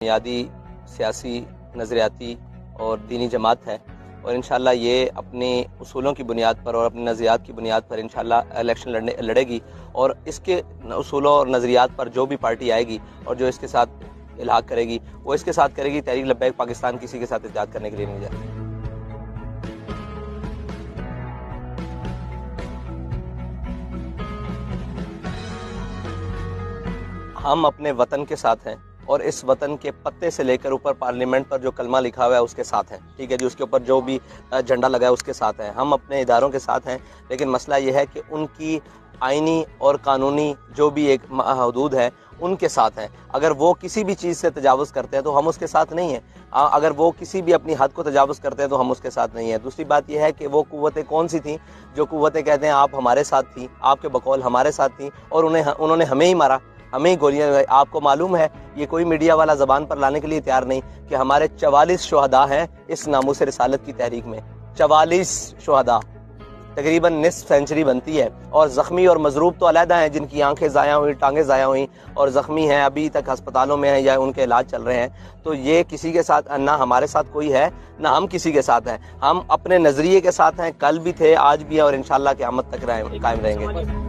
बुनियादी सियासी नज़रियाती और दीनी जमात है और इन ये अपने असूलों की बुनियाद पर और अपने नज़रियात की बुनियाद पर इन इलेक्शन लड़ने, लड़ेगी और इसके असूलों और नज़रियात पर जो भी पार्टी आएगी और जो इसके साथ इलाहा करेगी, वो इसके साथ करेगी तहरीक लब्बैक पाकिस्तान किसी के साथ इजाद करने के लिए नहीं जाएगी हम अपने वतन के साथ हैं। और इस वतन के पत्ते से लेकर ऊपर पार्लियामेंट पर जो कलमा लिखा हुआ है, उसके साथ हैं। ठीक है जी, उसके ऊपर जो भी झंडा लगा है, उसके साथ हैं। हम अपने इदारों के साथ हैं, लेकिन मसला ये है कि उनकी आइनी और कानूनी जो भी एक हदूद है, उनके साथ हैं। अगर वो किसी भी चीज़ से तजावज़ करते हैं तो हम उसके साथ नहीं हैं। अगर वो किसी भी अपनी हद को तजावज़ करते हैं तो हम उसके साथ नहीं हैं। दूसरी बात यह है कि वो कुतें कौन सी थी? जो कुतें कहते हैं, आप हमारे साथ थी, आपके बकौल हमारे साथ थी, और उन्हें उन्होंने हमें ही मारा। हमें गोलियाँ आपको मालूम है, ये कोई मीडिया वाला जबान पर लाने के लिए तैयार नहीं कि हमारे चवालीस शहदा हैं इस नामों से रिसालत की तहरीक में। चवालीस शहदा, तकरीबन निसफ सेंचुरी बनती है और ज़ख्मी और मजरूब तो अलहदा हैं, जिनकी आँखें ज़ाया हुई, टांगें ज़ाया हुई और ज़ख्मी हैं, अभी तक अस्पतालों में हैं या उनके इलाज चल रहे हैं। तो ये किसी के साथ, ना हमारे साथ कोई है, ना हम किसी के साथ हैं। हम अपने नज़रिए के साथ हैं, कल भी थे, आज भी हैं और इन शाला के आमद तक कायम रहेंगे।